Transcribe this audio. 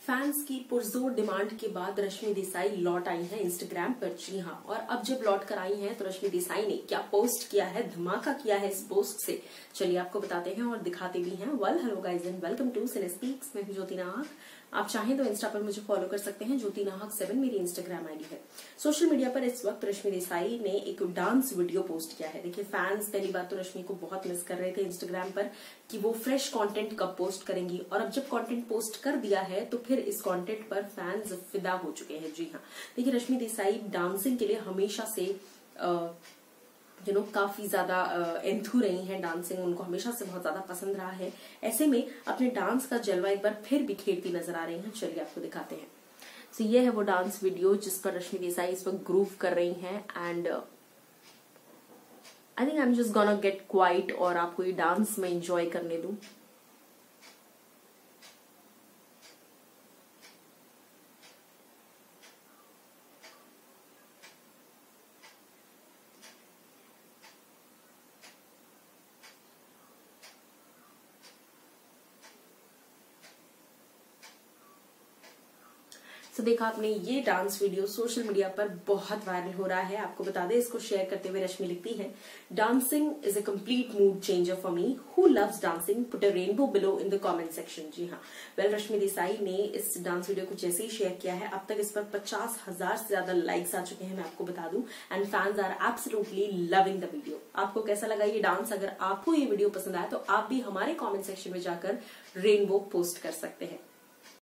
Fans की पुरजोर demand के बाद रश्मि देसाई लौट आई हैं इंस्टाग्राम पर। जी हाँ और अब जब लौट कर आई हैं तो रश्मि देसाई ने क्या पोस्ट किया है, धमाका किया है इस पोस्ट से? चलिए आपको बताते हैं और दिखाते भी हैं। Well hello guys and welcome to cine speaks मैं ज्योति नाहक। आप चाहें तो इंस्टा पर मुझे फॉलो कर सकते हैं। ज्योति नाहक सेवन मेरी इंस्टाग्राम आईडी है। सोशल मीडिया पर इस वक्त रश्मि देसाई ने एक डांस वीडियो पोस्ट किया है। देखिए फैंस पहली बात तो रश्मि को बहुत मिस कर रहे थे इंस्टाग्राम पर कि वो फ्रेश कंटेंट कब पोस्ट करेंगी। और अब जब कंटेंट पोस्ट कर दिया है तो फिर इस कंटेंट पर फैंस फिदा हो चुके हैं। जी हाँ। देखिए रश्मि देसाई डांसिंग के लिए हमेशा से यू नो काफ़ी ज़्यादा एंथू रही हैं डांसिंग उनको हमेशा से बहुत ज़्यादा पसंद रहा है। ऐसे में अपने डांस का जलवा एक बार फिर बिखेरती नज़र आ रही हैं। चलिए आपको दिखाते हैं। सो so, ये है वो डांस वीडियो जिस पर रश्मि देसाई इस वक्त ग्रूव कर रही हैं and I think I am just gonna get quiet और आपको ये डांस में एंजॉय करने दूँ। तो देखा आपने, ये डांस वीडियो सोशल मीडिया पर बहुत वायरल हो रहा है। आपको बता दें, इसको शेयर करते हुए रश्मि लिखती है dancing is a complete mood changer for me who loves dancing put a rainbow below in the comment section जी हाँ। वेल रश्मि देसाई ने इस डांस वीडियो को जैसे ही शेयर किया है, अब तक इस पर पचास हज़ार से ज़्यादा लाइक्स आ चुके हैं, मैं आपको बता दूँ। And fans are absolutely loving the video आपको कैसा लगा ये डांस अगर आपको ये वीडियो पसंद आया तो आप भी हमारे कॉमेंट सेक्शन में जाकर रेनबो पोस्ट कर सकते हैं।